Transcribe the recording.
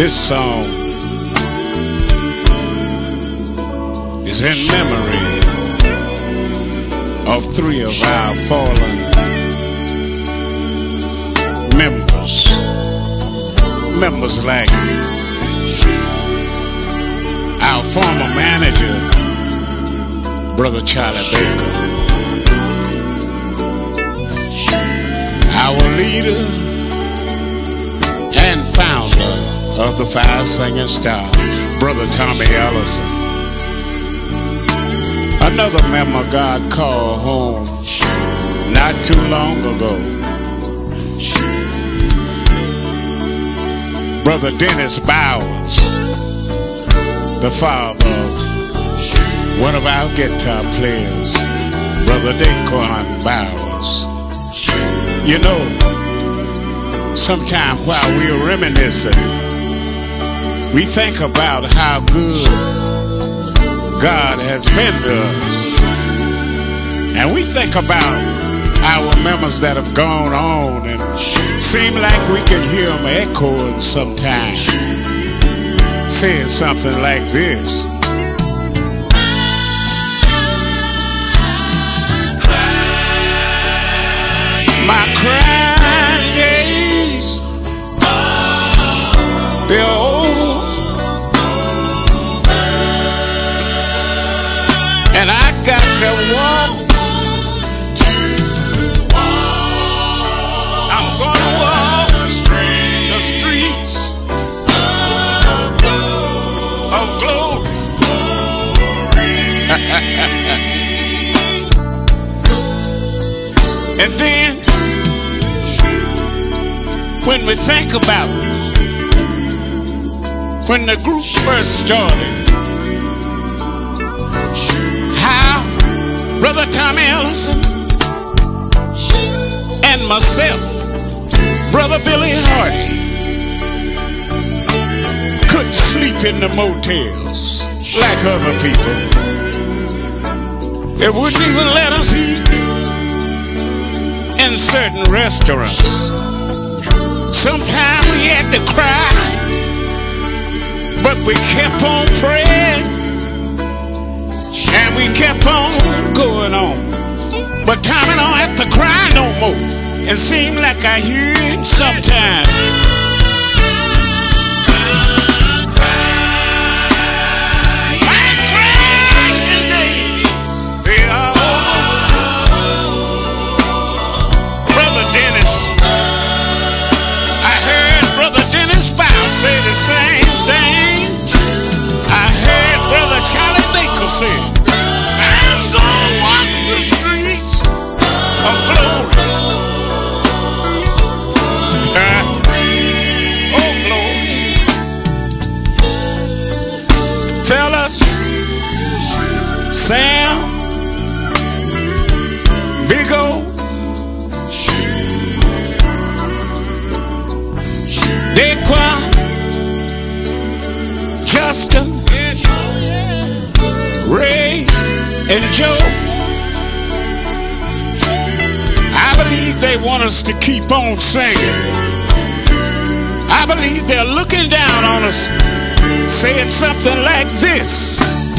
This song is in memory of three of our fallen members. Members like our former manager, Brother Charlie Baker, our leader and founder of the Five Singing Stars, Brother Tommy Ellison. Another member God called home not too long ago. Brother Dennis Bowers, the father of one of our guitar players, Brother Daquan Bowers. You know, sometime while we're reminiscing, we think about how good God has been to us. And we think about our members that have gone on and seem like we can hear them echoing sometimes, saying something like this. My crying days, they're and then, when we think about when the group first started, how Brother Tommy Ellison and myself, Brother Billy Hardy, couldn't sleep in the motels like other people. They wouldn't even let us eat in certain restaurants. Sometimes we had to cry, but we kept on praying and we kept on going on. But Tommy don't have to cry no more. It seems like I hear it sometimes. Fellas, Sam, Big O, Daquan, Justin, Ray, and Joe. I believe they want us to keep on singing. I believe they're looking down on us, saying something like this.